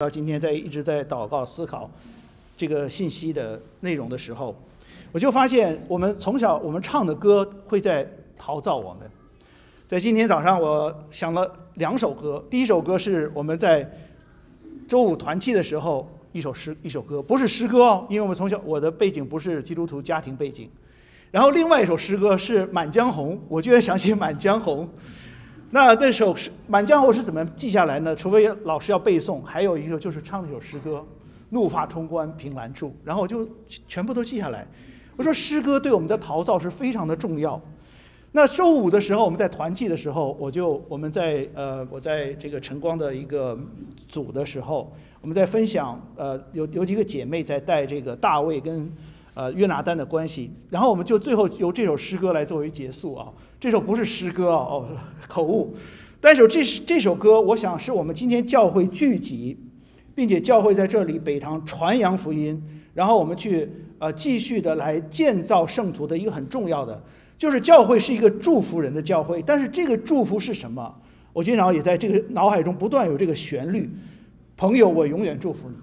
到今天在一直在祷告思考这个信息的内容的时候，我就发现我们从小我们唱的歌会在陶造我们。在今天早上，我想了两首歌，第一首歌是我们在周五团契的时候一首诗一首歌，不是诗歌哦，因为我们从小我的背景不是基督徒家庭背景。然后另外一首诗歌是《满江红》，我居然想起《满江红》。那那首诗《满江红》是怎么记下来呢？除非老师要背诵，还有一个就是唱一首诗歌《怒发冲冠凭栏处》，然后我就全部都记下来。我说诗歌对我们的陶造是非常的重要。那周五的时候，我们在团契的时候，我就我们在呃我在这个晨光的一个组的时候，我们在分享呃有有几个姐妹在带这个大卫跟。呃，约拿丹的关系，然后我们就最后由这首诗歌来作为结束啊。这首不是诗歌，哦，口误。但是这这首歌，我想是我们今天教会聚集，并且教会在这里北堂传扬福音，然后我们去呃继续的来建造圣徒的一个很重要的，就是教会是一个祝福人的教会。但是这个祝福是什么？我经常也在这个脑海中不断有这个旋律。朋友，我永远祝福你。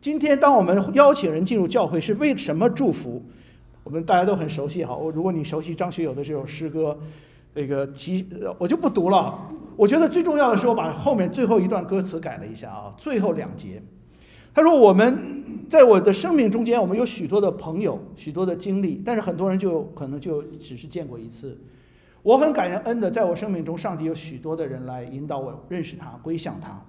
今天，当我们邀请人进入教会，是为什么祝福？我们大家都很熟悉哈。我如果你熟悉张学友的这首诗歌，那个其我就不读了。我觉得最重要的是，我把后面最后一段歌词改了一下啊。最后两节，他说：“我们在我的生命中间，我们有许多的朋友，许多的经历，但是很多人就可能就只是见过一次。我很感恩的，在我生命中，上帝有许多的人来引导我认识他，归向他。”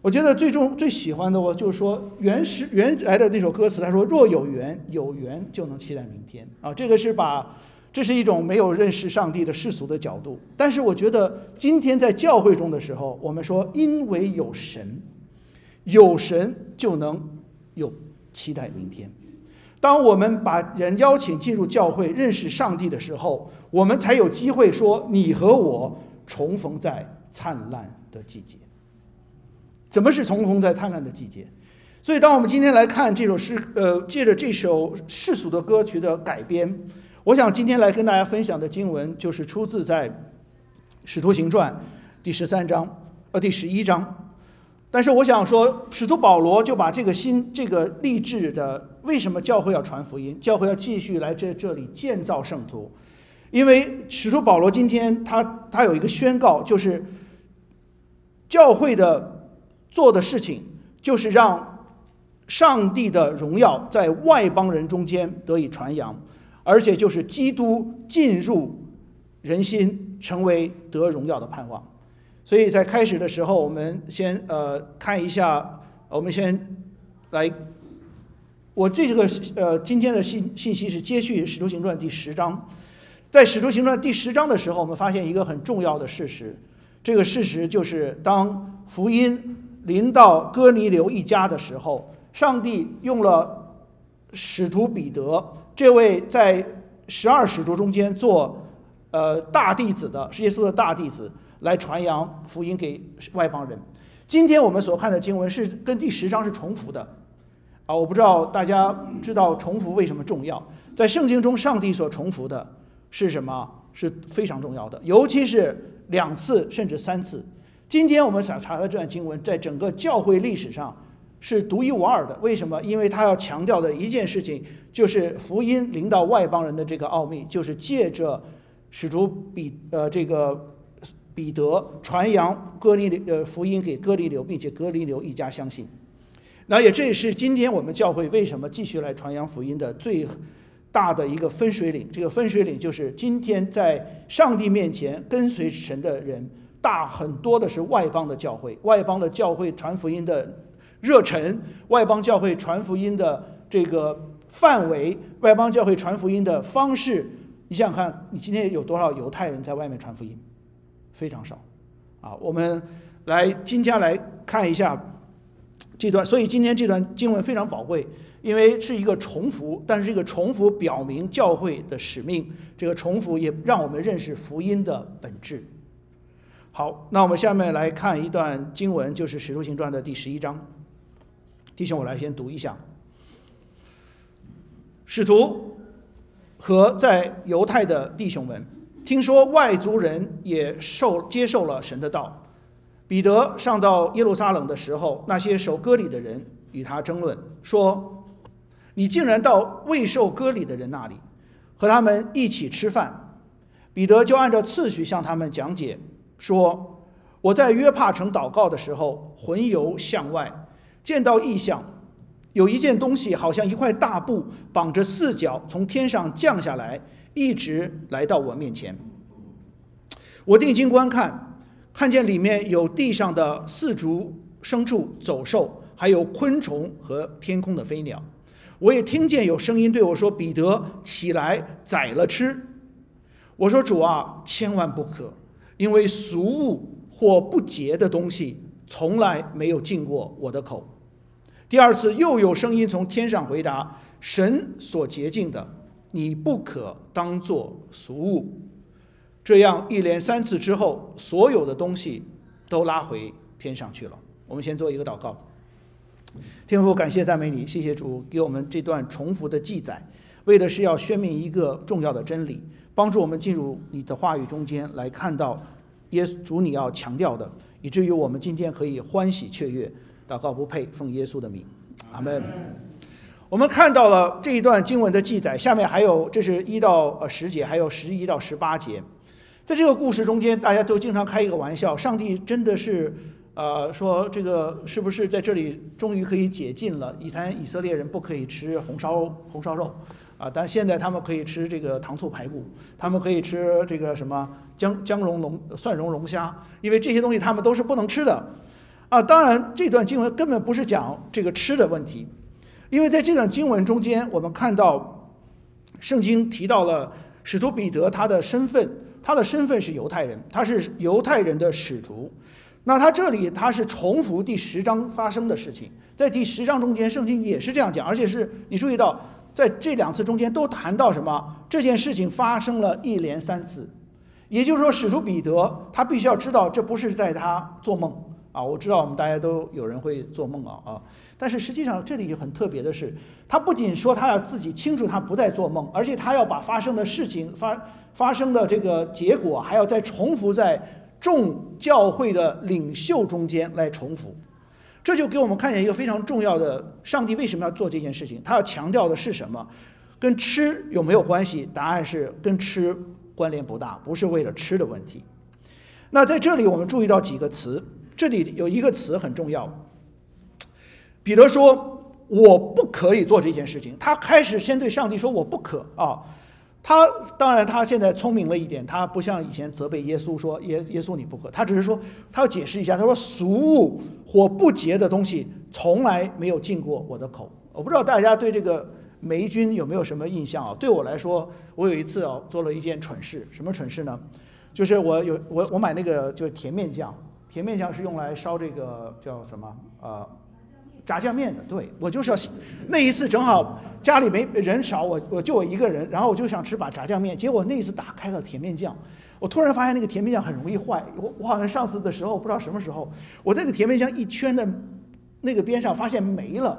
我觉得最终最喜欢的，我就是说原始原来的那首歌词，他说：“若有缘，有缘就能期待明天。”啊，这个是把，这是一种没有认识上帝的世俗的角度。但是我觉得今天在教会中的时候，我们说因为有神，有神就能有期待明天。当我们把人邀请进入教会认识上帝的时候，我们才有机会说你和我重逢在灿烂的季节。怎么是重逢在灿烂的季节？所以，当我们今天来看这首诗，呃，借着这首世俗的歌曲的改编，我想今天来跟大家分享的经文就是出自在《使徒行传》第十三章，呃，第十一章。但是，我想说，使徒保罗就把这个新、这个励志的，为什么教会要传福音？教会要继续来这这里建造圣徒，因为使徒保罗今天他他有一个宣告，就是教会的。做的事情就是让上帝的荣耀在外邦人中间得以传扬，而且就是基督进入人心，成为得荣耀的盼望。所以在开始的时候，我们先呃看一下，我们先来，我这个呃今天的信信息是接续《使徒行传》第十章，在《使徒行传》第十章的时候，我们发现一个很重要的事实，这个事实就是当福音。临到哥尼流一家的时候，上帝用了使徒彼得这位在十二使徒中间做呃大弟子的，是耶稣的大弟子，来传扬福音给外邦人。今天我们所看的经文是跟第十章是重复的，啊，我不知道大家知道重复为什么重要？在圣经中，上帝所重复的是什么？是非常重要的，尤其是两次甚至三次。今天我们想查的这段经文，在整个教会历史上是独一无二的。为什么？因为他要强调的一件事情，就是福音领导外邦人的这个奥秘，就是借着使徒彼呃这个彼得传扬哥尼流呃福音给哥尼流，并且哥尼流一家相信。那也这也是今天我们教会为什么继续来传扬福音的最大的一个分水岭。这个分水岭就是今天在上帝面前跟随神的人。大很多的是外邦的教会，外邦的教会传福音的热忱，外邦教会传福音的这个范围，外邦教会传福音的方式，你想想看，你今天有多少犹太人在外面传福音？非常少，啊，我们来今天来看一下这段，所以今天这段经文非常宝贵，因为是一个重复，但是这个重复表明教会的使命，这个重复也让我们认识福音的本质。好，那我们下面来看一段经文，就是《使徒行传》的第十一章。弟兄，我来先读一下：使徒和在犹太的弟兄们，听说外族人也受接受了神的道，彼得上到耶路撒冷的时候，那些守割礼的人与他争论，说：“你竟然到未受割礼的人那里，和他们一起吃饭。”彼得就按照次序向他们讲解，说：“我在约帕城祷告的时候，魂游向外，见到异象，有一件东西好像一块大布，绑着四角，从天上降下来，一直来到我面前。我定睛观看。”看见里面有地上的四足牲畜、走兽，还有昆虫和天空的飞鸟。我也听见有声音对我说：“彼得，起来宰了吃。”我说：“主啊，千万不可，因为俗物或不洁的东西从来没有进过我的口。”第二次又有声音从天上回答：“神所洁净的，你不可当作俗物。”这样一连三次之后，所有的东西都拉回天上去了。我们先做一个祷告。天父，感谢赞美你，谢谢主给我们这段重复的记载，为的是要宣明一个重要的真理，帮助我们进入你的话语中间来看到耶稣主你要强调的，以至于我们今天可以欢喜雀跃。祷告不配，奉耶稣的名，阿门。我们看到了这一段经文的记载，下面还有这是一到呃十节，还有十一到十八节。在这个故事中间，大家都经常开一个玩笑：上帝真的是，呃，说这个是不是在这里终于可以解禁了？以前以色列人不可以吃红烧红烧肉，啊，但现在他们可以吃这个糖醋排骨，他们可以吃这个什么姜姜蓉龙蒜蓉龙虾，因为这些东西他们都是不能吃的，啊，当然这段经文根本不是讲这个吃的问题，因为在这段经文中间，我们看到圣经提到了使徒彼得他的身份。他的身份是犹太人，他是犹太人的使徒。那他这里他是重复第十章发生的事情，在第十章中间，圣经也是这样讲，而且是你注意到，在这两次中间都谈到什么？这件事情发生了一连三次，也就是说，使徒彼得他必须要知道，这不是在他做梦啊。我知道我们大家都有人会做梦啊啊，但是实际上这里很特别的是，他不仅说他要自己清楚他不在做梦，而且他要把发生的事情发。发生的这个结果还要再重复在众教会的领袖中间来重复，这就给我们看见一个非常重要的：上帝为什么要做这件事情？他要强调的是什么？跟吃有没有关系？答案是跟吃关联不大，不是为了吃的问题。那在这里我们注意到几个词，这里有一个词很重要。彼得说：“我不可以做这件事情。”他开始先对上帝说：“我不可啊。”他当然，他现在聪明了一点，他不像以前责备耶稣说耶耶稣你不可，他只是说他要解释一下，他说俗物或不洁的东西从来没有进过我的口。我不知道大家对这个霉菌有没有什么印象啊？对我来说，我有一次啊做了一件蠢事，什么蠢事呢？就是我有我我买那个就是甜面酱，甜面酱是用来烧这个叫什么？啊？炸酱面的，对我就是要那一次正好家里没人少，我我就我一个人，然后我就想吃把炸酱面，结果那一次打开了甜面酱，我突然发现那个甜面酱很容易坏，我我好像上次的时候不知道什么时候，我在那甜面酱一圈的那个边上发现没了，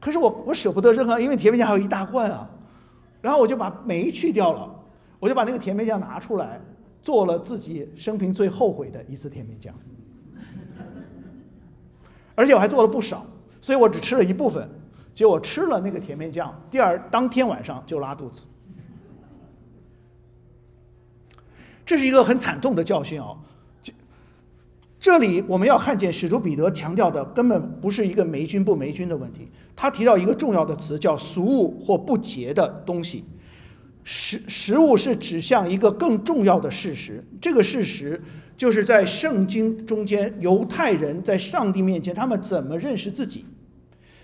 可是我我舍不得扔啊，因为甜面酱还有一大罐啊，然后我就把霉去掉了，我就把那个甜面酱拿出来做了自己生平最后悔的一次甜面酱，而且我还做了不少。所以我只吃了一部分，结果吃了那个甜面酱，第二当天晚上就拉肚子。这是一个很惨痛的教训哦。这这里我们要看见使徒彼得强调的根本不是一个霉菌不霉菌的问题，他提到一个重要的词叫俗物或不洁的东西。食食物是指向一个更重要的事实，这个事实。就是在圣经中间，犹太人在上帝面前，他们怎么认识自己？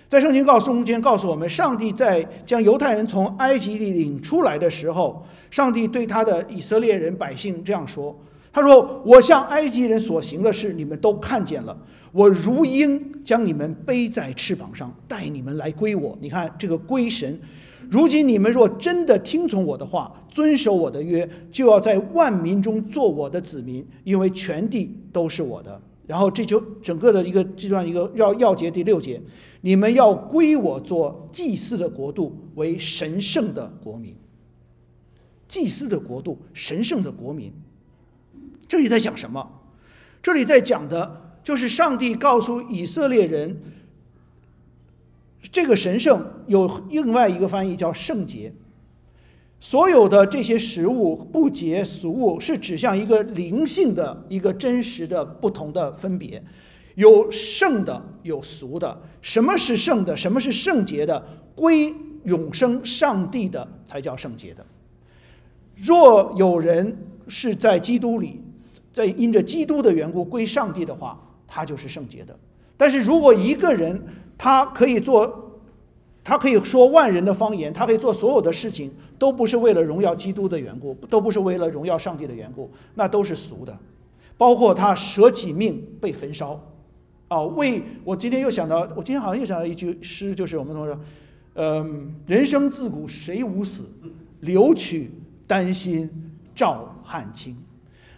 在圣经告诉中间告诉我们，上帝在将犹太人从埃及里领出来的时候，上帝对他的以色列人百姓这样说：“他说，我向埃及人所行的事，你们都看见了。我如鹰将你们背在翅膀上，带你们来归我。你看这个归神。”如今你们若真的听从我的话，遵守我的约，就要在万民中做我的子民，因为全地都是我的。然后这就整个的一个这段一个要要节第六节，你们要归我做祭祀的国度，为神圣的国民。祭祀的国度，神圣的国民。这里在讲什么？这里在讲的就是上帝告诉以色列人，这个神圣有另外一个翻译叫圣洁。所有的这些食物不洁俗物，是指向一个灵性的一个真实的不同的分别，有圣的，有俗的。什么是圣的？什么是圣洁的？归永生上帝的才叫圣洁的。若有人是在基督里，在因着基督的缘故归上帝的话，他就是圣洁的。但是如果一个人他可以做。他可以说万人的方言，他可以做所有的事情，都不是为了荣耀基督的缘故，都不是为了荣耀上帝的缘故，那都是俗的。包括他舍己命被焚烧，啊，为我今天又想到，我今天好像又想到一句诗，就是我们同学说，嗯，人生自古谁无死，留取丹心照汗青。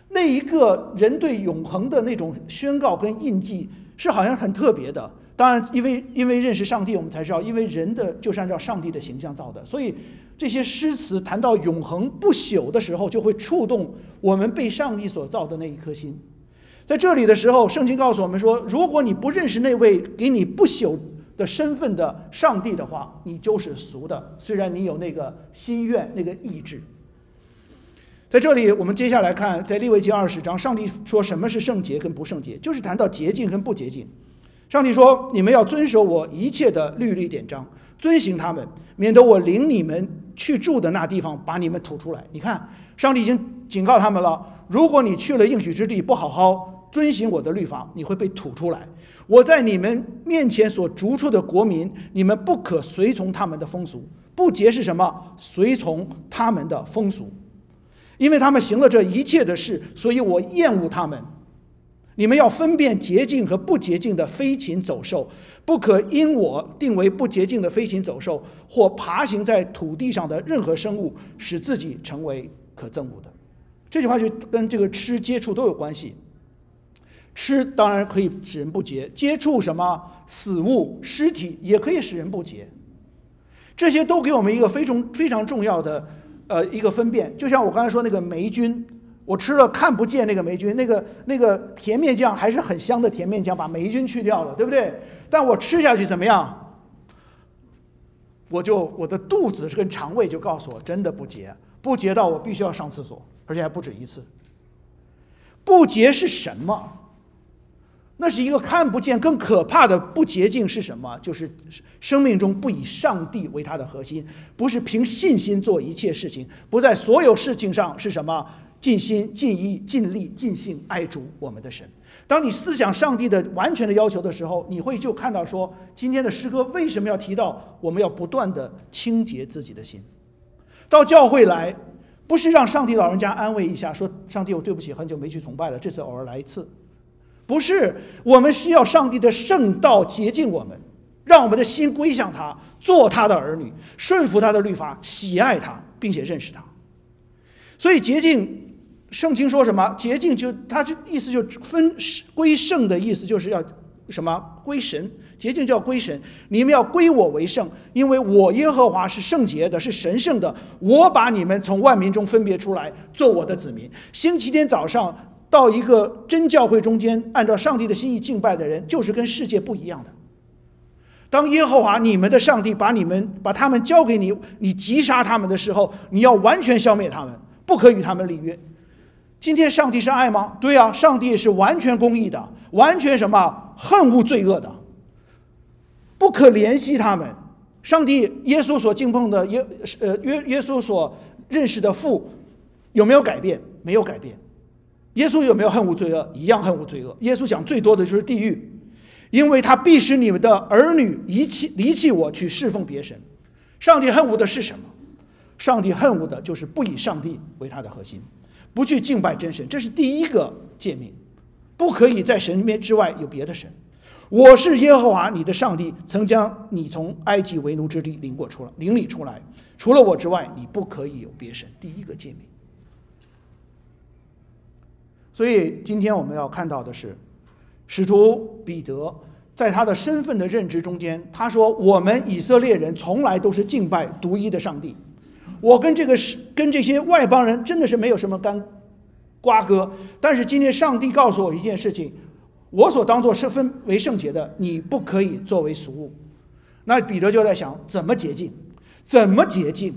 那一个人对永恒的那种宣告跟印记，是好像很特别的。当然，因为因为认识上帝，我们才知道，因为人的就是按照上帝的形象造的，所以这些诗词谈到永恒不朽的时候，就会触动我们被上帝所造的那一颗心。在这里的时候，圣经告诉我们说，如果你不认识那位给你不朽的身份的上帝的话，你就是俗的。虽然你有那个心愿、那个意志。在这里，我们接下来看，在利未记二十章，上帝说什么是圣洁跟不圣洁，就是谈到洁净跟不洁净。上帝说：“你们要遵守我一切的律例典章，遵行他们，免得我领你们去住的那地方把你们吐出来。”你看，上帝已经警告他们了：如果你去了应许之地，不好好遵行我的律法，你会被吐出来。我在你们面前所逐出的国民，你们不可随从他们的风俗。不结是什么？随从他们的风俗，因为他们行了这一切的事，所以我厌恶他们。你们要分辨洁净和不洁净的飞禽走兽，不可因我定为不洁净的飞禽走兽或爬行在土地上的任何生物，使自己成为可憎恶的。这句话就跟这个吃接触都有关系。吃当然可以使人不洁，接触什么死物、尸体也可以使人不洁。这些都给我们一个非常非常重要的呃一个分辨。就像我刚才说那个霉菌。我吃了看不见那个霉菌，那个那个甜面酱还是很香的甜面酱，把霉菌去掉了，对不对？但我吃下去怎么样？我就我的肚子跟肠胃就告诉我，真的不洁，不洁到我必须要上厕所，而且还不止一次。不洁是什么？那是一个看不见、更可怕的不洁净是什么？就是生命中不以上帝为他的核心，不是凭信心做一切事情，不在所有事情上是什么？尽心、尽意、尽力、尽性爱主我们的神。当你思想上帝的完全的要求的时候，你会就看到说，今天的诗歌为什么要提到我们要不断的清洁自己的心？到教会来，不是让上帝老人家安慰一下，说上帝我对不起，很久没去崇拜了，这次偶尔来一次。不是，我们需要上帝的圣道洁净我们，让我们的心归向他，做他的儿女，顺服他的律法，喜爱他，并且认识他。所以洁净。圣经说什么？洁净就，他就意思就分归圣的意思，就是要什么归神。洁净叫归神，你们要归我为圣，因为我耶和华是圣洁的，是神圣的。我把你们从万民中分别出来，做我的子民。星期天早上到一个真教会中间，按照上帝的心意敬拜的人，就是跟世界不一样的。当耶和华你们的上帝把你们把他们交给你，你击杀他们的时候，你要完全消灭他们，不可与他们立约。今天上帝是爱吗？对呀，上帝是完全公义的，完全什么恨恶罪恶的，不可怜惜他们。上帝耶稣所敬奉的耶呃约耶稣所认识的父有没有改变？没有改变。耶稣有没有恨恶罪恶？一样恨恶罪恶。耶稣讲最多的就是地狱，因为他必使你们的儿女遗弃离弃我去侍奉别神。上帝恨恶的是什么？上帝恨恶的就是不以上帝为他的核心。不去敬拜真神，这是第一个诫命，不可以在神面之外有别的神。我是耶和华你的上帝，曾将你从埃及为奴之地领过出来，领你出来。除了我之外，你不可以有别神。第一个诫命。所以今天我们要看到的是，使徒彼得在他的身份的认知中间，他说：“我们以色列人从来都是敬拜独一的上帝。”我跟这个是跟这些外邦人真的是没有什么干瓜葛，但是今天上帝告诉我一件事情，我所当做是分为圣洁的，你不可以作为俗物。那彼得就在想，怎么洁净？怎么洁净？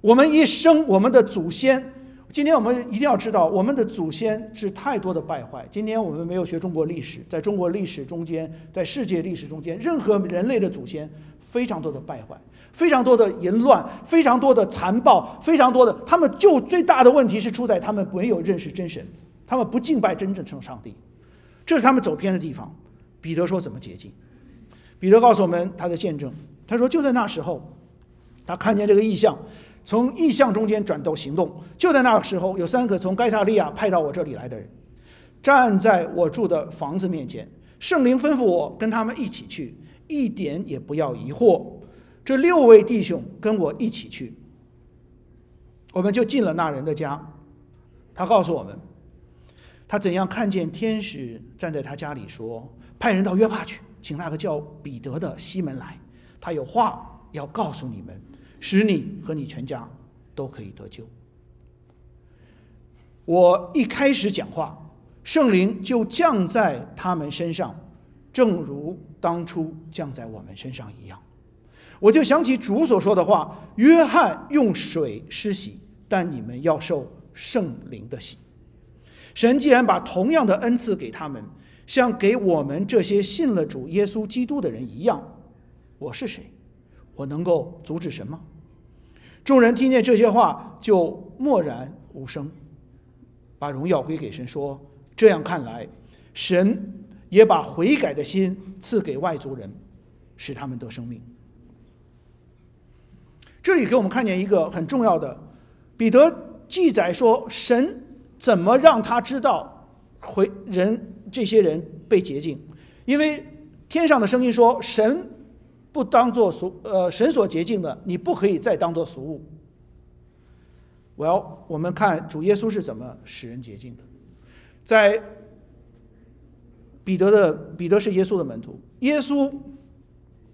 我们一生，我们的祖先，今天我们一定要知道，我们的祖先是太多的败坏。今天我们没有学中国历史，在中国历史中间，在世界历史中间，任何人类的祖先非常多的败坏，非常多的淫乱，非常多的残暴，非常多的，他们就最大的问题是出在他们没有认识真神，他们不敬拜真正的上帝，这是他们走偏的地方。彼得说怎么洁净？彼得告诉我们他的见证，他说就在那时候，他看见这个异象。从意象中间转到行动，就在那个时候，有三个从该萨利亚派到我这里来的人，站在我住的房子面前。圣灵吩咐我跟他们一起去，一点也不要疑惑。这六位弟兄跟我一起去，我们就进了那人的家。他告诉我们，他怎样看见天使站在他家里，说：“派人到约帕去，请那个叫彼得的西门来，他有话要告诉你们。”使你和你全家都可以得救。我一开始讲话，圣灵就降在他们身上，正如当初降在我们身上一样。我就想起主所说的话：“约翰用水施洗，但你们要受圣灵的洗。”神既然把同样的恩赐给他们，像给我们这些信了主耶稣基督的人一样，我是谁？我能够阻止神吗？众人听见这些话，就默然无声，把荣耀归给神，说：“这样看来，神也把悔改的心赐给外族人，使他们得生命。”这里给我们看见一个很重要的，彼得记载说，神怎么让他知道回人这些人被洁净？因为天上的声音说，神。不当做俗，呃，神所洁净的，你不可以再当做俗物。我要我们看主耶稣是怎么使人洁净的，在彼得的彼得是耶稣的门徒，耶稣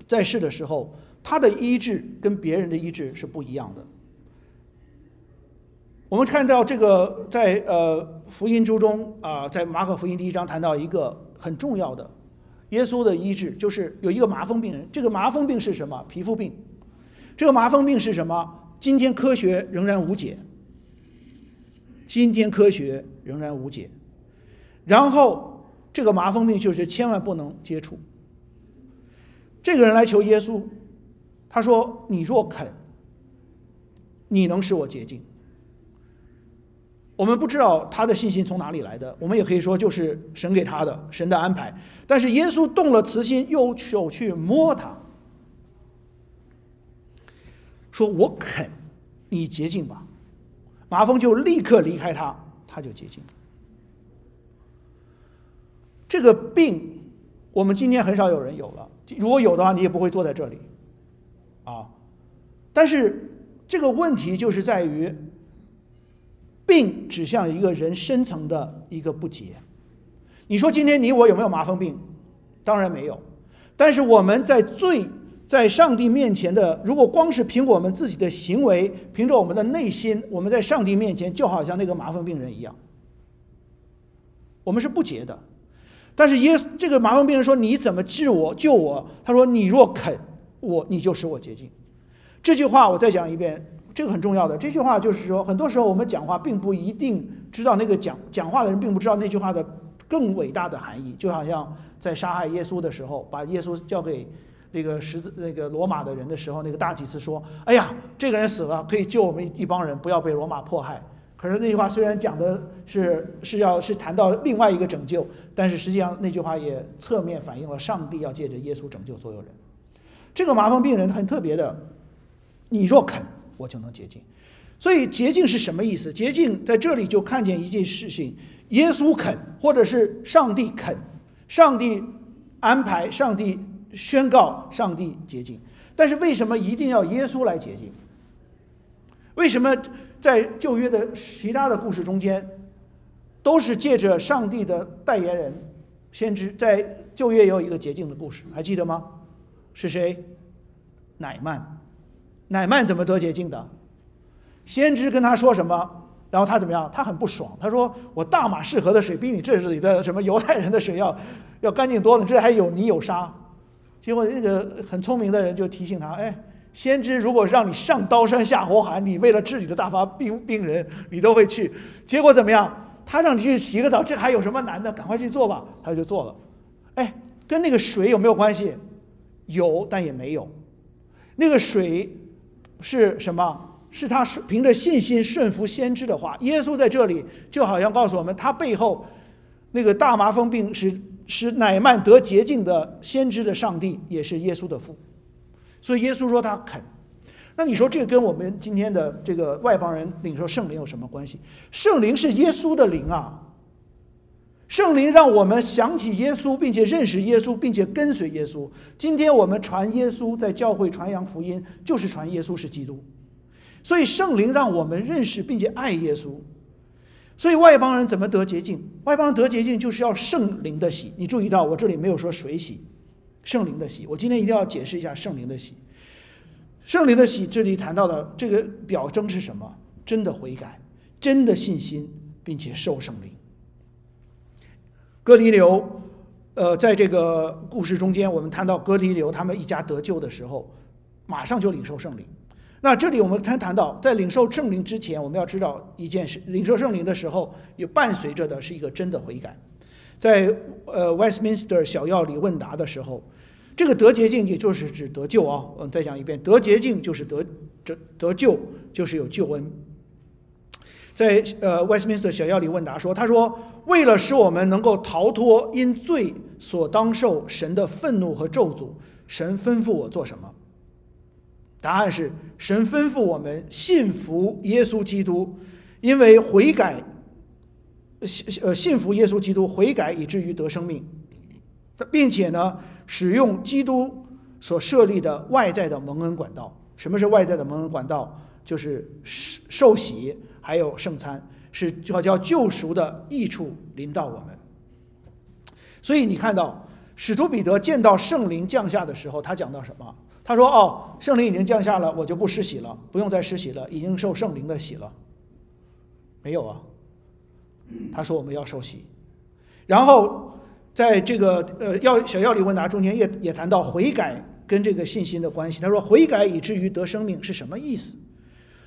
在世的时候，他的医治跟别人的医治是不一样的。我们看到这个在呃福音书中啊，在马可福音第一章谈到一个很重要的。耶稣的医治就是有一个麻风病人，这个麻风病是什么？皮肤病。这个麻风病是什么？今天科学仍然无解。今天科学仍然无解。然后这个麻风病就是千万不能接触。这个人来求耶稣，他说：“你若肯，你能使我洁净。”我们不知道他的信心从哪里来的，我们也可以说就是神给他的，神的安排。但是耶稣动了慈心，用手去摸他，说：“我肯，你洁净吧。”麻风就立刻离开他，他就洁净了。这个病，我们今天很少有人有了。如果有的话，你也不会坐在这里，啊。但是这个问题就是在于。病指向一个人深层的一个不洁。你说今天你我有没有麻风病？当然没有。但是我们在罪在上帝面前的，如果光是凭我们自己的行为，凭着我们的内心，我们在上帝面前就好像那个麻风病人一样，我们是不洁的。但是耶这个麻风病人说：“你怎么治我救我？”他说：“你若肯，我你就使我洁净。”这句话我再讲一遍。这个很重要的这句话就是说，很多时候我们讲话并不一定知道那个讲讲话的人并不知道那句话的更伟大的含义。就好像在杀害耶稣的时候，把耶稣交给那个十字那个罗马的人的时候，那个大祭司说：“哎呀，这个人死了，可以救我们一帮人，不要被罗马迫害。”可是那句话虽然讲的是是要是谈到另外一个拯救，但是实际上那句话也侧面反映了上帝要借着耶稣拯救所有人。这个麻风病人很特别的，你若肯。我就能洁净，所以洁净是什么意思？洁净在这里就看见一件事情：耶稣肯，或者是上帝肯，上帝安排，上帝宣告，上帝洁净。但是为什么一定要耶稣来洁净？为什么在旧约的其他的故事中间，都是借着上帝的代言人先知？在旧约也有一个洁净的故事，还记得吗？是谁？乃曼。乃曼怎么得洁净的？先知跟他说什么？然后他怎么样？他很不爽，他说：“我大马士河的水比你这里的什么犹太人的水要要干净多了，这还有泥有沙。”结果那个很聪明的人就提醒他：“哎，先知如果让你上刀山下火海，你为了治理的大发病病人，你都会去。结果怎么样？他让你去洗个澡，这还有什么难的？赶快去做吧。”他就做了。哎，跟那个水有没有关系？有，但也没有。那个水是什么？是他凭着信心顺服先知的话。耶稣在这里就好像告诉我们，他背后那个大麻风病使。使乃曼得洁净的先知的上帝也是耶稣的父，所以耶稣说他肯。那你说这个跟我们今天的这个外邦人领受圣灵有什么关系？圣灵是耶稣的灵啊，圣灵让我们想起耶稣，并且认识耶稣，并且跟随耶稣。今天我们传耶稣，在教会传扬福音，就是传耶稣是基督。所以圣灵让我们认识并且爱耶稣。所以外邦人怎么得洁净？外邦人得洁净就是要圣灵的洗。你注意到我这里没有说水洗，圣灵的喜。我今天一定要解释一下圣灵的喜。圣灵的喜这里谈到的这个表征是什么？真的悔改，真的信心，并且受圣灵。哥尼流，呃，在这个故事中间，我们谈到哥尼流他们一家得救的时候，马上就领受圣灵。那这里我们谈谈到，在领受圣灵之前，我们要知道一件事：领受圣灵的时候，也伴随着的是一个真的悔改。在呃 Westminster 小要里问答的时候，这个得洁净也就是指得救啊。嗯，再讲一遍，得洁净就是得得得救，就是有救恩。在呃 Westminster 小要里问答说，他说为了使我们能够逃脱因罪所当受神的愤怒和咒诅，神吩咐我做什么？答案是神吩咐我们信服耶稣基督，因为悔改，信呃信服耶稣基督悔改以至于得生命，并且呢使用基督所设立的外在的蒙恩管道。什么是外在的蒙恩管道？就是受洗，还有圣餐，是叫叫救赎的益处临到我们。所以你看到使徒彼得见到圣灵降下的时候，他讲到什么？他说：“哦，圣灵已经降下了，我就不施洗了，不用再施洗了，已经受圣灵的洗了。”没有啊。他说：“我们要受洗。”然后在这个呃要小要理问答中间也也谈到悔改跟这个信心的关系。他说：“悔改以至于得生命是什么意思？”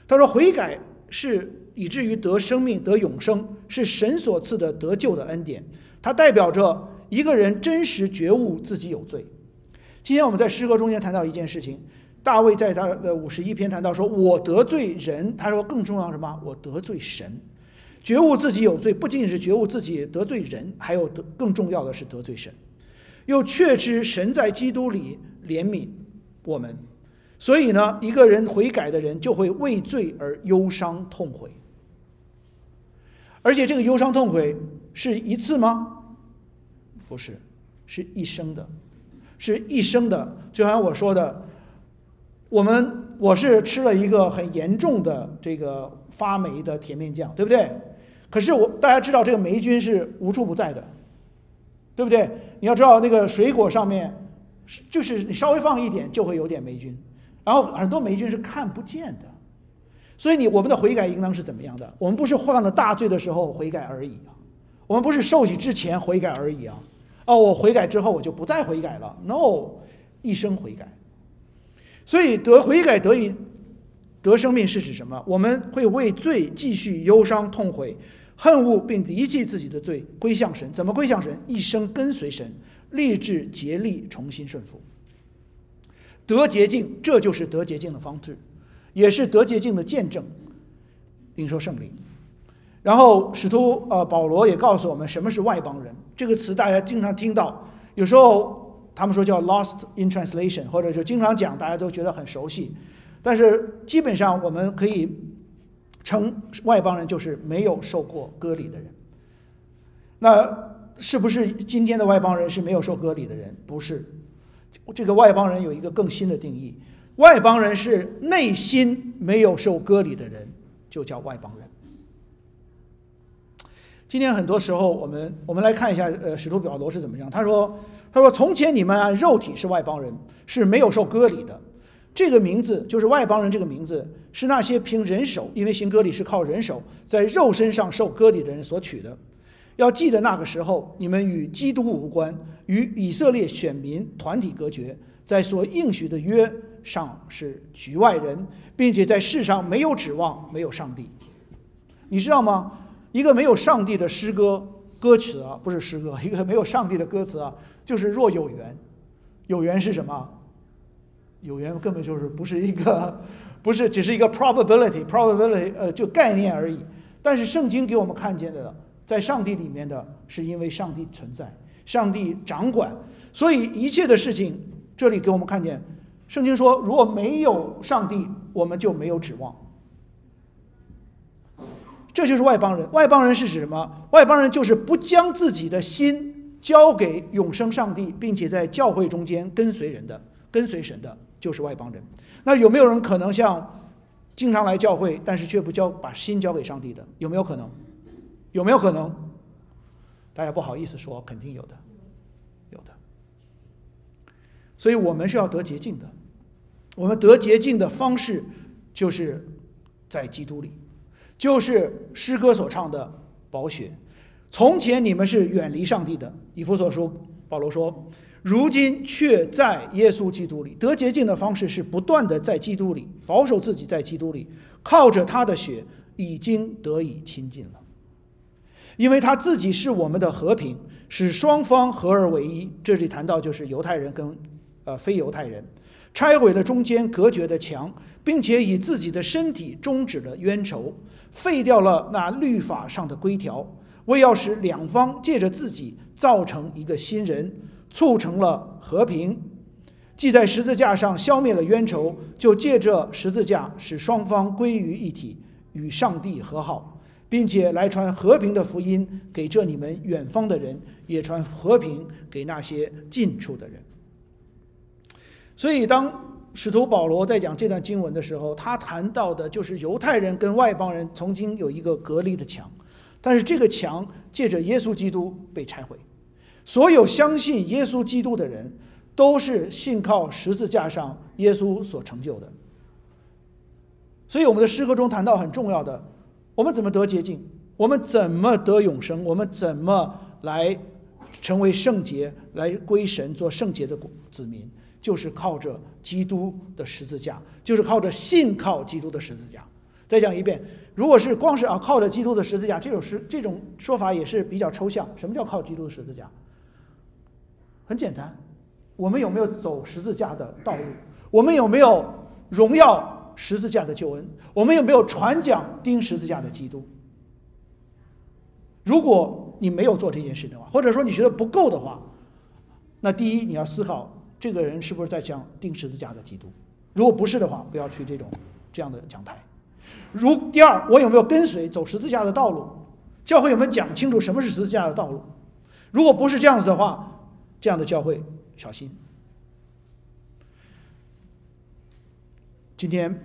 他说：“悔改是以至于得生命、得永生，是神所赐的得救的恩典。它代表着一个人真实觉悟自己有罪。”今天我们在诗歌中间谈到一件事情，大卫在他的五十一篇谈到说：“我得罪人。”他说：“更重要什么？我得罪神，觉悟自己有罪，不仅仅是觉悟自己得罪人，还有得更重要的是得罪神，又确知神在基督里怜悯我们。所以呢，一个人悔改的人就会为罪而忧伤痛悔，而且这个忧伤痛悔是一次吗？不是，是一生的。”是一生的，就像我说的，我们我是吃了一个很严重的这个发霉的甜面酱，对不对？可是我大家知道这个霉菌是无处不在的，对不对？你要知道那个水果上面，就是你稍微放一点就会有点霉菌，然后很多霉菌是看不见的，所以你我们的悔改应当是怎么样的？我们不是犯了大罪的时候悔改而已啊，我们不是受洗之前悔改而已啊。哦，我悔改之后我就不再悔改了。No，一生悔改。所以得悔改得以得生命是指什么？我们会为罪继续忧伤痛悔、恨恶，并离弃自己的罪，归向神。怎么归向神？一生跟随神，立志竭力重新顺服。得洁净，这就是得洁净的方式，也是得洁净的见证。领受圣灵。然后使徒呃保罗也告诉我们什么是外邦人这个词，大家经常听到，有时候他们说叫 lost in translation，或者就经常讲，大家都觉得很熟悉。但是基本上我们可以称外邦人就是没有受过割礼的人。那是不是今天的外邦人是没有受割礼的人？不是，这个外邦人有一个更新的定义，外邦人是内心没有受割礼的人，就叫外邦人。今天很多时候，我们我们来看一下，呃，使徒保罗是怎么样？他说：“他说从前你们按肉体是外邦人，是没有受割礼的，这个名字就是外邦人，这个名字是那些凭人手，因为行割礼是靠人手在肉身上受割礼的人所取的。要记得那个时候，你们与基督无关，与以色列选民团体隔绝，在所应许的约上是局外人，并且在世上没有指望，没有上帝。你知道吗？一个没有上帝的诗歌歌词啊，不是诗歌，一个没有上帝的歌词啊，就是若有缘。有缘是什么？有缘根本就是不是一个，不是只是一个 probability，probability 呃就概念而已。但是圣经给我们看见的，在上帝里面的是因为上帝存在，上帝掌管，所以一切的事情，这里给我们看见，圣经说如果没有上帝，我们就没有指望。这就是外邦人。外邦人是指什么？外邦人就是不将自己的心交给永生上帝，并且在教会中间跟随人的、跟随神的，就是外邦人。那有没有人可能像经常来教会，但是却不交把心交给上帝的？有没有可能？有没有可能？大家不好意思说，肯定有的，有的。所以我们是要得洁净的。我们得洁净的方式，就是在基督里。就是诗歌所唱的宝血。从前你们是远离上帝的，以弗所书保罗说，如今却在耶稣基督里得洁净的方式是不断的在基督里保守自己，在基督里靠着他的血已经得以亲近了，因为他自己是我们的和平，使双方合而为一。这里谈到就是犹太人跟呃非犹太人，拆毁了中间隔绝的墙，并且以自己的身体终止了冤仇。废掉了那律法上的规条，为要使两方借着自己造成一个新人，促成了和平。既在十字架上消灭了冤仇，就借着十字架使双方归于一体，与上帝和好，并且来传和平的福音给这你们远方的人，也传和平给那些近处的人。所以当。使徒保罗在讲这段经文的时候，他谈到的就是犹太人跟外邦人曾经有一个隔离的墙，但是这个墙借着耶稣基督被拆毁。所有相信耶稣基督的人，都是信靠十字架上耶稣所成就的。所以我们的诗歌中谈到很重要的，我们怎么得洁净？我们怎么得永生？我们怎么来成为圣洁，来归神做圣洁的子民？就是靠着基督的十字架，就是靠着信靠基督的十字架。再讲一遍，如果是光是啊靠着基督的十字架，这种是这种说法也是比较抽象。什么叫靠基督的十字架？很简单，我们有没有走十字架的道路？我们有没有荣耀十字架的救恩？我们有没有传讲钉十字架的基督？如果你没有做这件事的话，或者说你觉得不够的话，那第一你要思考。这个人是不是在讲钉十字架的基督？如果不是的话，不要去这种这样的讲台。如第二，我有没有跟随走十字架的道路？教会有没有讲清楚什么是十字架的道路？如果不是这样子的话，这样的教会小心。今天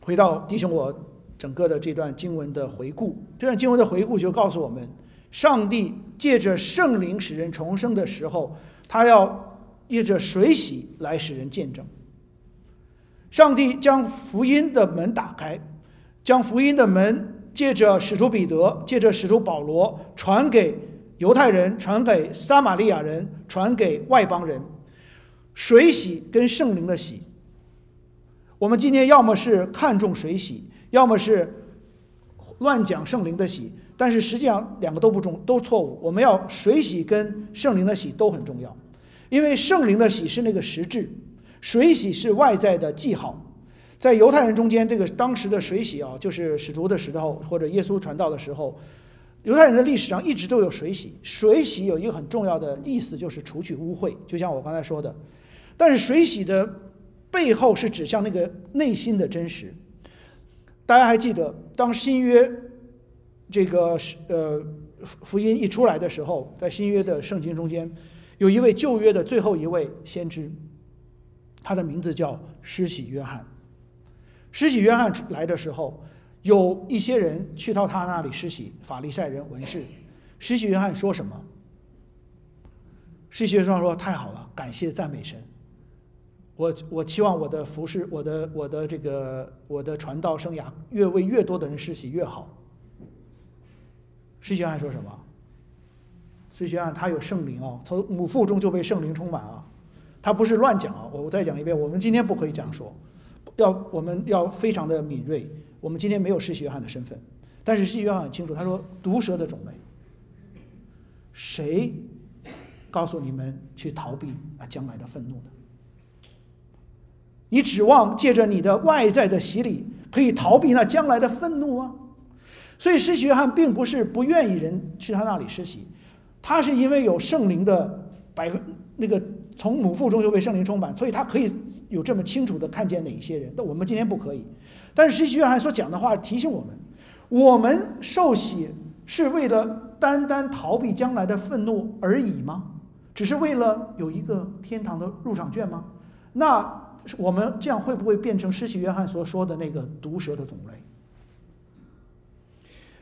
回到弟兄我整个的这段经文的回顾，这段经文的回顾就告诉我们，上帝借着圣灵使人重生的时候，他要。借着水洗来使人见证，上帝将福音的门打开，将福音的门借着使徒彼得，借着使徒保罗传给犹太人，传给撒玛利亚人，传给外邦人。水洗跟圣灵的洗，我们今天要么是看重水洗，要么是乱讲圣灵的洗，但是实际上两个都不重，都错误。我们要水洗跟圣灵的洗都很重要。因为圣灵的洗是那个实质，水洗是外在的记号。在犹太人中间，这个当时的水洗啊，就是使徒的时候或者耶稣传道的时候，犹太人的历史上一直都有水洗。水洗有一个很重要的意思，就是除去污秽，就像我刚才说的。但是水洗的背后是指向那个内心的真实。大家还记得，当新约这个呃福音一出来的时候，在新约的圣经中间。有一位旧约的最后一位先知，他的名字叫施洗约翰。施洗约翰来的时候，有一些人去到他那里施洗，法利赛人、文士。施洗约翰说什么？施洗约翰说：“太好了，感谢赞美神，我我期望我的服饰，我的我的这个我的传道生涯，越为越多的人施洗越好。施洗约翰说什么？施洗约翰他有圣灵哦，从母腹中就被圣灵充满啊，他不是乱讲啊。我我再讲一遍，我们今天不可以这样说，要我们要非常的敏锐。我们今天没有施洗约翰的身份，但是施洗约翰很清楚，他说毒蛇的种类，谁告诉你们去逃避那将来的愤怒呢？你指望借着你的外在的洗礼可以逃避那将来的愤怒吗？所以施洗约翰并不是不愿意人去他那里施洗，他是因为有圣灵的百分那个从母腹中就被圣灵充满，所以他可以有这么清楚的看见哪些人。但我们今天不可以。但是施洗约翰所讲的话提醒我们：我们受洗是为了单单逃避将来的愤怒而已吗？只是为了有一个天堂的入场券吗？那？我们这样会不会变成施洗约翰所说的那个毒蛇的种类？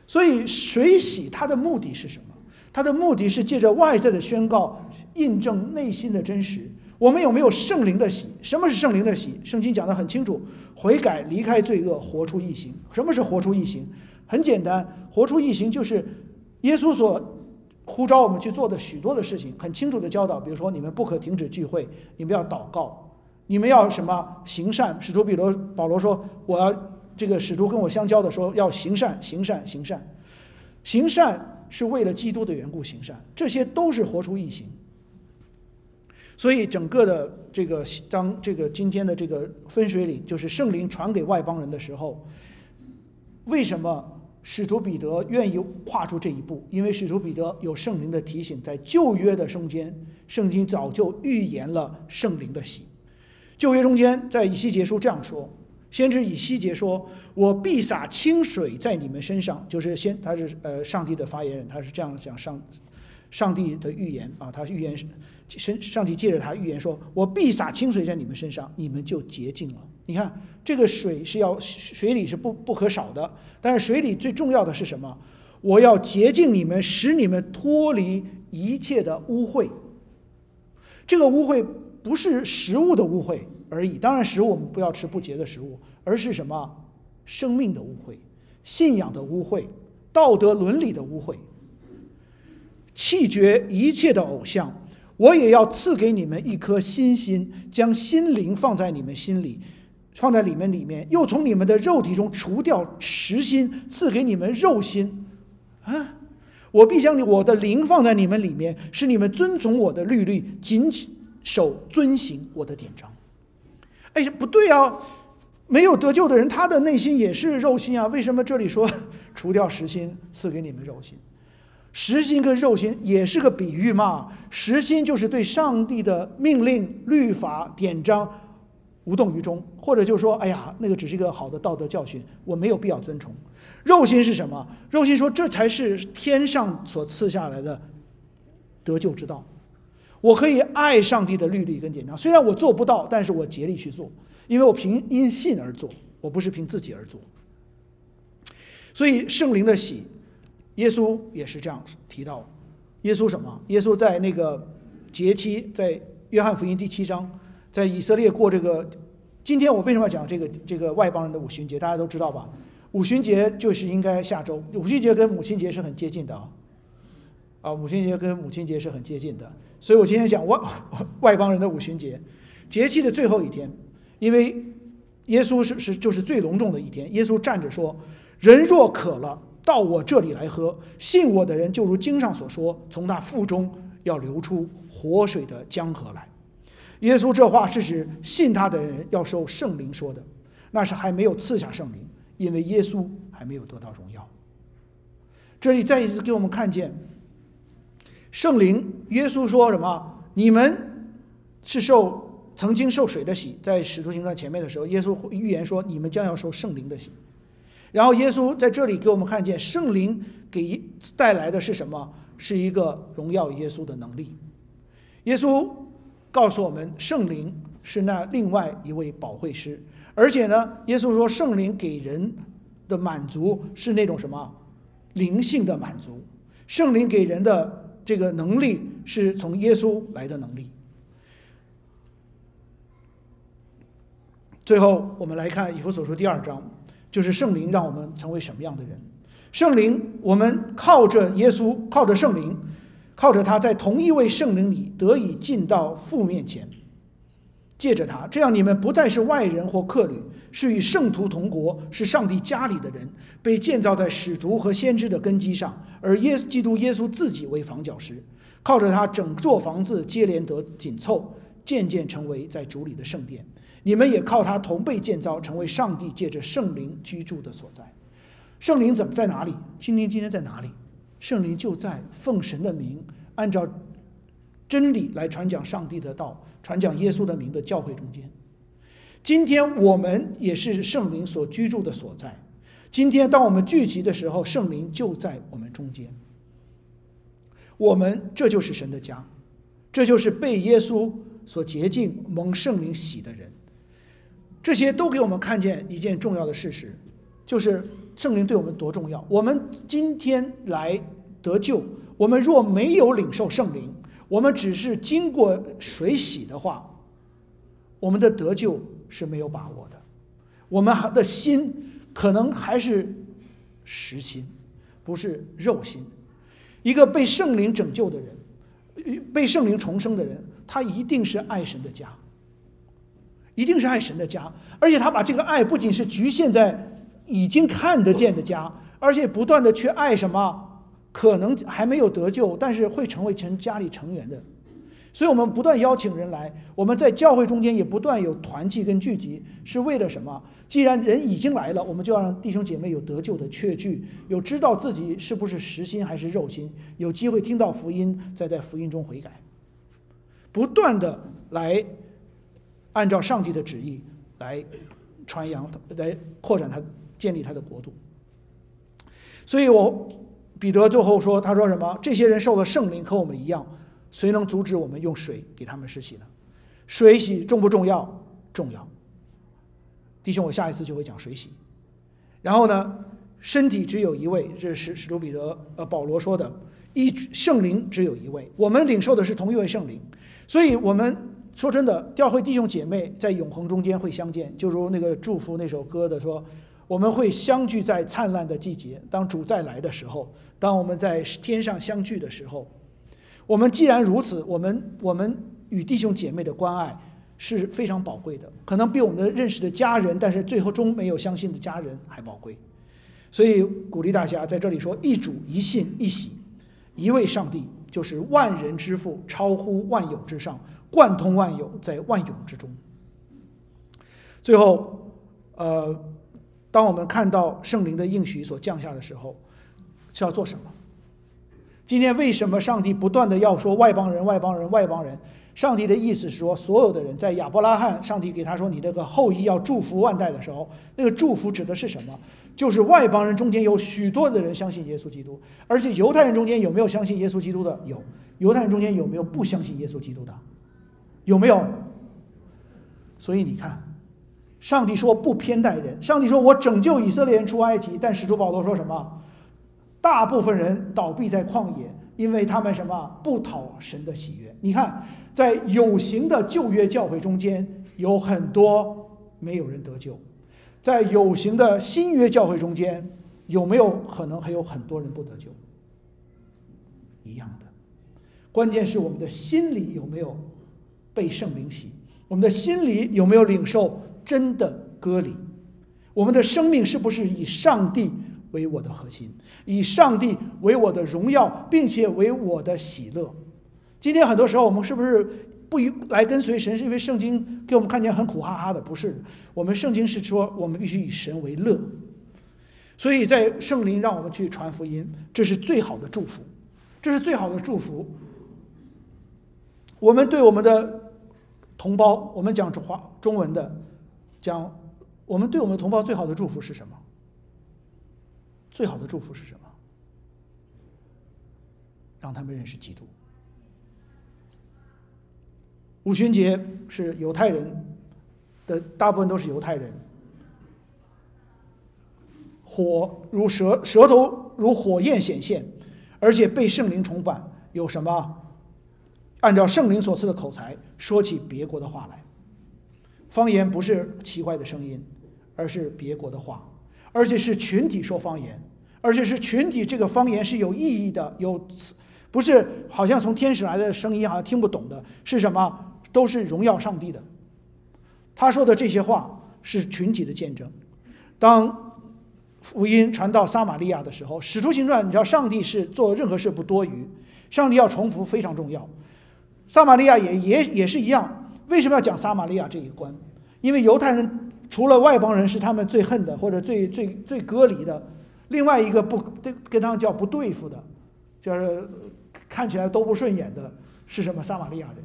所以水洗它的目的是什么？它的目的是借着外在的宣告，印证内心的真实。我们有没有圣灵的洗？什么是圣灵的洗？圣经讲得很清楚：悔改、离开罪恶、活出异形。什么是活出异形？很简单，活出异形就是耶稣所呼召我们去做的许多的事情，很清楚的教导。比如说，你们不可停止聚会，你们要祷告。你们要什么行善？使徒彼得、保罗说：“我要这个使徒跟我相交的时候要行善，行善，行善，行善是为了基督的缘故行善，这些都是活出异形。所以整个的这个当这个今天的这个分水岭，就是圣灵传给外邦人的时候，为什么使徒彼得愿意跨出这一步？因为使徒彼得有圣灵的提醒，在旧约的中间，圣经早就预言了圣灵的喜。旧约中间，在以西结书这样说：“先知以西结说，我必洒清水在你们身上。”就是先，他是呃上帝的发言人，他是这样讲上上帝的预言啊。他预言是神，上帝借着他预言说：“我必洒清水在你们身上，你们就洁净了。”你看，这个水是要水里是不不可少的，但是水里最重要的是什么？我要洁净你们，使你们脱离一切的污秽。这个污秽不是食物的污秽。而已。当然，食物我们不要吃不洁的食物，而是什么？生命的污秽、信仰的污秽、道德伦理的污秽。弃绝一切的偶像，我也要赐给你们一颗新心，将心灵放在你们心里，放在你们里面，又从你们的肉体中除掉实心，赐给你们肉心。啊！我必将我的灵放在你们里面，使你们遵从我的律律，谨守遵行我的典章。哎，不对啊！没有得救的人，他的内心也是肉心啊。为什么这里说除掉实心，赐给你们肉心？实心跟肉心也是个比喻嘛。实心就是对上帝的命令、律法、典章无动于衷，或者就说，哎呀，那个只是一个好的道德教训，我没有必要遵从。肉心是什么？肉心说这才是天上所赐下来的得救之道。我可以爱上帝的律例跟典章，虽然我做不到，但是我竭力去做，因为我凭因信而做，我不是凭自己而做。所以圣灵的喜，耶稣也是这样提到。耶稣什么？耶稣在那个节期，在约翰福音第七章，在以色列过这个。今天我为什么要讲这个这个外邦人的五旬节？大家都知道吧？五旬节就是应该下周，五旬节跟母亲节是很接近的啊。啊，母亲节跟母亲节是很接近的，所以我今天讲外外邦人的五旬节，节气的最后一天，因为耶稣是是就是最隆重的一天。耶稣站着说：“人若渴了，到我这里来喝，信我的人就如经上所说，从那腹中要流出活水的江河来。”耶稣这话是指信他的人要受圣灵说的，那是还没有赐下圣灵，因为耶稣还没有得到荣耀。这里再一次给我们看见。圣灵，耶稣说什么？你们是受曾经受水的洗，在使徒行传前面的时候，耶稣预言说你们将要受圣灵的洗。然后耶稣在这里给我们看见圣灵给带来的是什么？是一个荣耀耶稣的能力。耶稣告诉我们，圣灵是那另外一位保惠师，而且呢，耶稣说圣灵给人的满足是那种什么灵性的满足，圣灵给人的。这个能力是从耶稣来的能力。最后，我们来看以弗所书第二章，就是圣灵让我们成为什么样的人？圣灵，我们靠着耶稣，靠着圣灵，靠着他在同一位圣灵里得以进到父面前。借着他，这样你们不再是外人或客旅，是与圣徒同国，是上帝家里的人，被建造在使徒和先知的根基上，而耶基督耶稣自己为房角石，靠着他，整座房子接连得紧凑，渐渐成为在主里的圣殿。你们也靠他同被建造，成为上帝借着圣灵居住的所在。圣灵怎么在哪里？今天今天在哪里？圣灵就在奉神的名，按照真理来传讲上帝的道。传讲耶稣的名的教会中间，今天我们也是圣灵所居住的所在。今天当我们聚集的时候，圣灵就在我们中间。我们这就是神的家，这就是被耶稣所洁净、蒙圣灵洗的人。这些都给我们看见一件重要的事实，就是圣灵对我们多重要。我们今天来得救，我们若没有领受圣灵，我们只是经过水洗的话，我们的得救是没有把握的。我们的心可能还是实心，不是肉心。一个被圣灵拯救的人，被圣灵重生的人，他一定是爱神的家，一定是爱神的家。而且他把这个爱不仅是局限在已经看得见的家，而且不断的去爱什么。可能还没有得救，但是会成为成家里成员的，所以我们不断邀请人来。我们在教会中间也不断有团契跟聚集，是为了什么？既然人已经来了，我们就要让弟兄姐妹有得救的确据，有知道自己是不是实心还是肉心，有机会听到福音，再在福音中悔改，不断的来按照上帝的旨意来传扬，来扩展他，建立他的国度。所以我。彼得最后说：“他说什么？这些人受了圣灵，和我们一样，谁能阻止我们用水给他们施洗呢？水洗重不重要？重要。弟兄，我下一次就会讲水洗。然后呢，身体只有一位，这是使徒彼得呃保罗说的，一圣灵只有一位，我们领受的是同一位圣灵。所以，我们说真的，教会弟兄姐妹在永恒中间会相见，就如那个祝福那首歌的说。”我们会相聚在灿烂的季节，当主再来的时候，当我们在天上相聚的时候，我们既然如此，我们我们与弟兄姐妹的关爱是非常宝贵的，可能比我们的认识的家人，但是最后终没有相信的家人还宝贵。所以鼓励大家在这里说：一主一信一喜，一位上帝就是万人之父，超乎万有之上，贯通万有，在万有之中。最后，呃。当我们看到圣灵的应许所降下的时候，是要做什么？今天为什么上帝不断的要说外邦人、外邦人、外邦人？上帝的意思是说，所有的人在亚伯拉罕，上帝给他说：“你那个后裔要祝福万代”的时候，那个祝福指的是什么？就是外邦人中间有许多的人相信耶稣基督，而且犹太人中间有没有相信耶稣基督的？有。犹太人中间有没有不相信耶稣基督的？有没有？所以你看。上帝说不偏待人。上帝说：“我拯救以色列人出埃及。”但使徒保罗说什么？大部分人倒闭在旷野，因为他们什么不讨神的喜悦。你看，在有形的旧约教会中间，有很多没有人得救；在有形的新约教会中间，有没有可能还有很多人不得救？一样的。关键是我们的心里有没有被圣灵洗？我们的心里有没有领受？真的割礼，我们的生命是不是以上帝为我的核心，以上帝为我的荣耀，并且为我的喜乐？今天很多时候，我们是不是不来跟随神，是因为圣经给我们看见很苦哈哈的？不是，我们圣经是说，我们必须以神为乐。所以在圣灵让我们去传福音，这是最好的祝福，这是最好的祝福。我们对我们的同胞，我们讲中华中文的。讲，我们对我们同胞最好的祝福是什么？最好的祝福是什么？让他们认识基督。五旬节是犹太人的，大部分都是犹太人。火如舌舌头如火焰显现，而且被圣灵充满，有什么？按照圣灵所赐的口才，说起别国的话来。方言不是奇怪的声音，而是别国的话，而且是群体说方言，而且是群体这个方言是有意义的，有不是好像从天使来的声音，好像听不懂的，是什么？都是荣耀上帝的。他说的这些话是群体的见证。当福音传到撒玛利亚的时候，《使徒行传》，你知道上帝是做任何事不多余，上帝要重复非常重要。撒玛利亚也也也是一样。为什么要讲撒玛利亚这一关？因为犹太人除了外邦人是他们最恨的或者最最最隔离的，另外一个不跟跟他们叫不对付的，就是看起来都不顺眼的是什么？撒玛利亚人。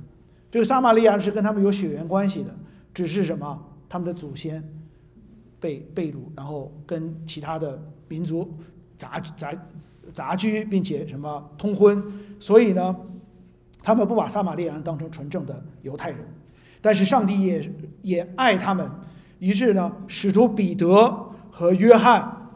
这个撒玛利亚是跟他们有血缘关系的，只是什么？他们的祖先。被被掳，然后跟其他的民族杂杂杂居，并且什么通婚，所以呢，他们不把撒玛利亚人当成纯正的犹太人，但是上帝也也爱他们，于是呢，使徒彼得和约翰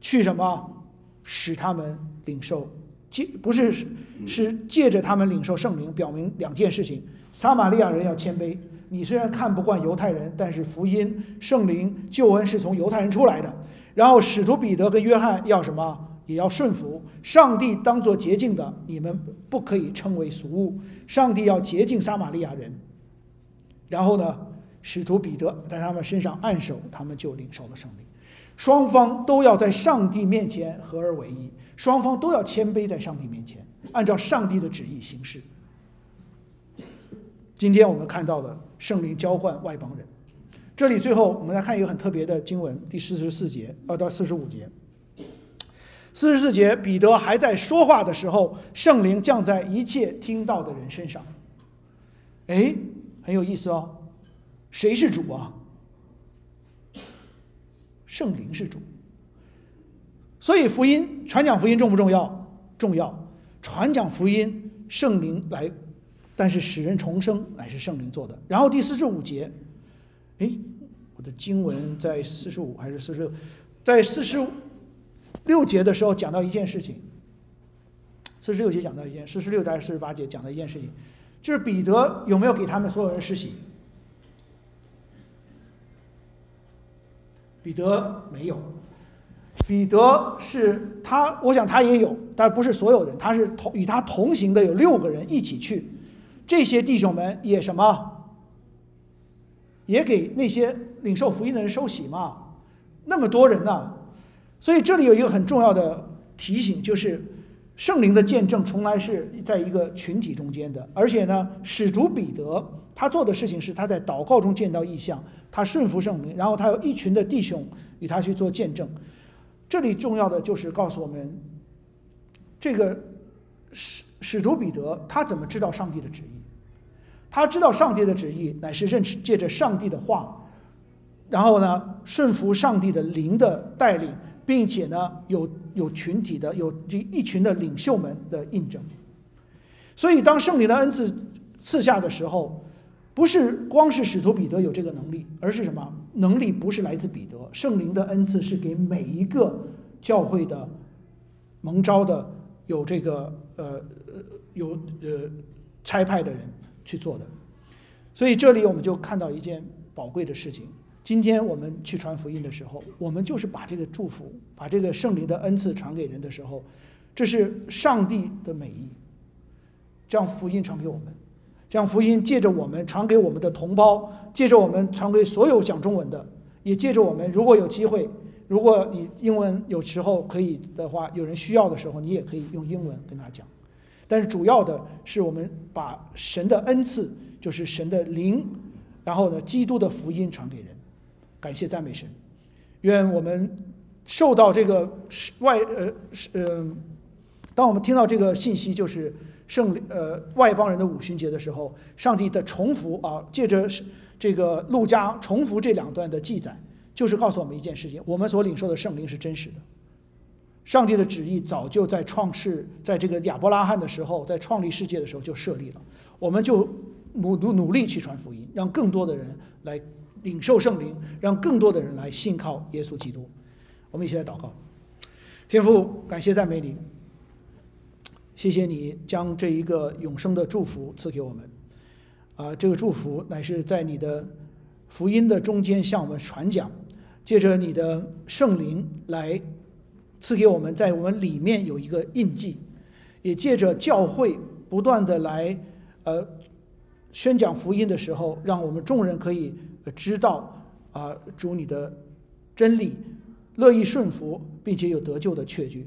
去什么，使他们领受借不是是借着他们领受圣灵，表明两件事情：撒玛利亚人要谦卑。你虽然看不惯犹太人，但是福音、圣灵、救恩是从犹太人出来的。然后使徒彼得跟约翰要什么？也要顺服上帝，当做洁净的，你们不可以称为俗物。上帝要洁净撒玛利亚人。然后呢，使徒彼得在他们身上按手，他们就领受了圣灵。双方都要在上帝面前合而为一，双方都要谦卑在上帝面前，按照上帝的旨意行事。今天我们看到的。圣灵浇灌外邦人，这里最后我们来看一个很特别的经文，第四十四节，呃，到四十五节。四十四节，彼得还在说话的时候，圣灵降在一切听到的人身上。哎，很有意思哦，谁是主啊？圣灵是主。所以福音传讲福音重不重要？重要。传讲福音，圣灵来。但是使人重生乃是圣灵做的。然后第四十五节，哎，我的经文在四十五还是四十六？在四十五六节的时候讲到一件事情。四十六节讲到一件，四十六到四十八节讲到一件事情，就是彼得有没有给他们所有人施洗？彼得没有。彼得是他，我想他也有，但不是所有人。他是同与他同行的有六个人一起去。这些弟兄们也什么？也给那些领受福音的人受洗嘛？那么多人呢？所以这里有一个很重要的提醒，就是圣灵的见证从来是在一个群体中间的。而且呢，使徒彼得他做的事情是他在祷告中见到异象，他顺服圣灵，然后他有一群的弟兄与他去做见证。这里重要的就是告诉我们，这个使使徒彼得他怎么知道上帝的旨意？他知道上帝的旨意乃是认识借着上帝的话，然后呢顺服上帝的灵的带领，并且呢有有群体的有这一群的领袖们的印证。所以当圣灵的恩赐赐下的时候，不是光是使徒彼得有这个能力，而是什么能力？不是来自彼得，圣灵的恩赐是给每一个教会的蒙召的有这个呃呃有呃差派的人。去做的，所以这里我们就看到一件宝贵的事情。今天我们去传福音的时候，我们就是把这个祝福、把这个圣灵的恩赐传给人的时候，这是上帝的美意，将福音传给我们，将福音借着我们传给我们的同胞，借着我们传给所有讲中文的，也借着我们。如果有机会，如果你英文有时候可以的话，有人需要的时候，你也可以用英文跟他讲。但是主要的是，我们把神的恩赐，就是神的灵，然后呢，基督的福音传给人。感谢赞美神，愿我们受到这个外呃呃，当我们听到这个信息，就是圣呃外邦人的五旬节的时候，上帝的重复啊，借着这个路加重复这两段的记载，就是告诉我们一件事情：我们所领受的圣灵是真实的。上帝的旨意早就在创世，在这个亚伯拉罕的时候，在创立世界的时候就设立了。我们就努努努力去传福音，让更多的人来领受圣灵，让更多的人来信靠耶稣基督。我们一起来祷告，天父，感谢赞美你，谢谢你将这一个永生的祝福赐给我们。啊，这个祝福乃是在你的福音的中间向我们传讲，借着你的圣灵来赐给我们，在我们里面有一个印记，也借着教会不断的来呃宣讲福音的时候，让我们众人可以知道啊主你的真理，乐意顺服，并且有得救的确据。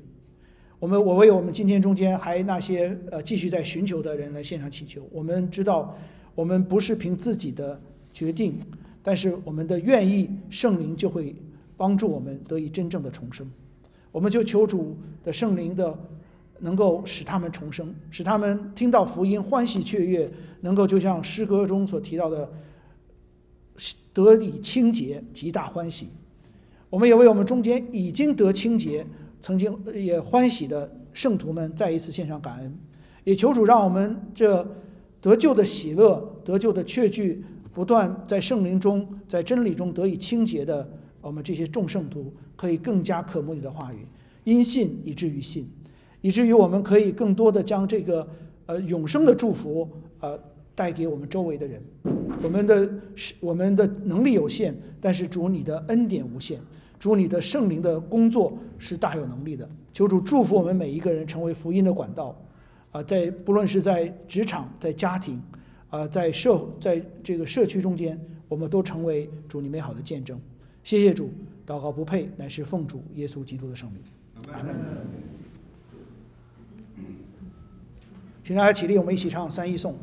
我们我为我们今天中间还那些呃继续在寻求的人来献上祈求。我们知道，我们不是凭自己的决定，但是我们的愿意，圣灵就会帮助我们得以真正的重生。我们就求主的圣灵的能够使他们重生，使他们听到福音欢喜雀跃，能够就像诗歌中所提到的，得以清洁，极大欢喜。我们也为我们中间已经得清洁。曾经也欢喜的圣徒们再一次献上感恩，也求主让我们这得救的喜乐、得救的确据，不断在圣灵中、在真理中得以清洁的我们这些众圣徒，可以更加渴慕你的话语，因信以至于信，以至于我们可以更多的将这个呃永生的祝福呃带给我们周围的人。我们的我们的能力有限，但是主你的恩典无限。主，你的圣灵的工作是大有能力的。求主祝福我们每一个人成为福音的管道，啊，在不论是在职场、在家庭，啊，在社在这个社区中间，我们都成为主你美好的见证。谢谢主，祷告不配，乃是奉主耶稣基督的圣名。阿门。请大家起立，我们一起唱三一颂。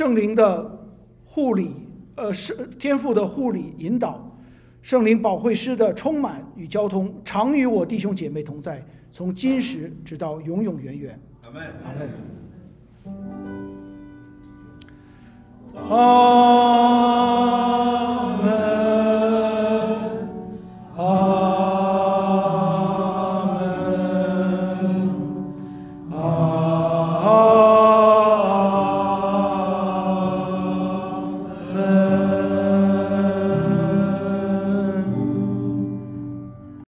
圣灵的护理、呃，圣天赋的护理引导、圣灵保惠师的充满与交通，常与我弟兄姐妹同在，从今时直到永永远远。阿门。阿门。啊。